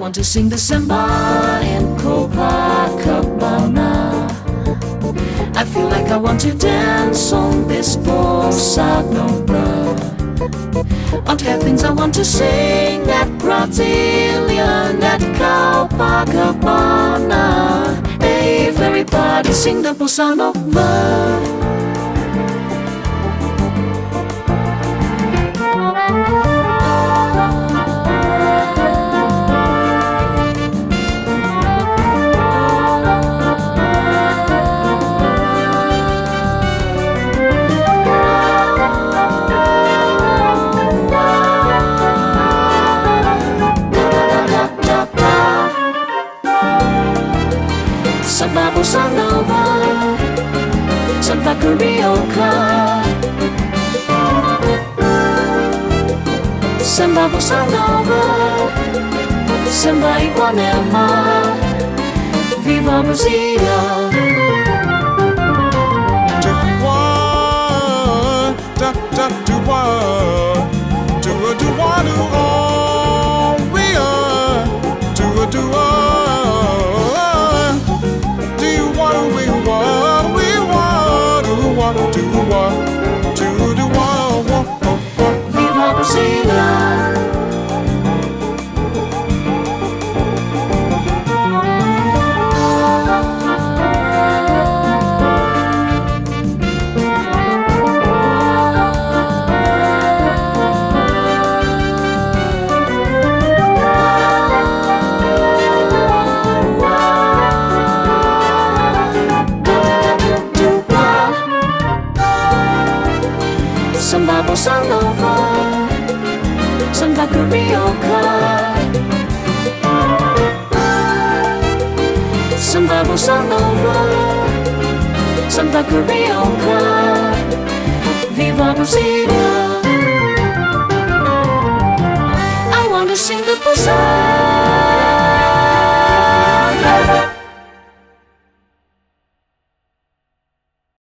want to sing the samba in Copacabana. I feel like I want to dance on this bossa nova. To have things I want to sing at Brazilian at Copacabana. Hey, everybody sing the bossa nova. Bossa nova Samba carioca Samba bossa nova Samba Ipanema. Viva Brasília. Do one, do Samba bossa nova. Samba carioca Samba bossa nova. Samba carioca Viva Brasília I want to sing the bossa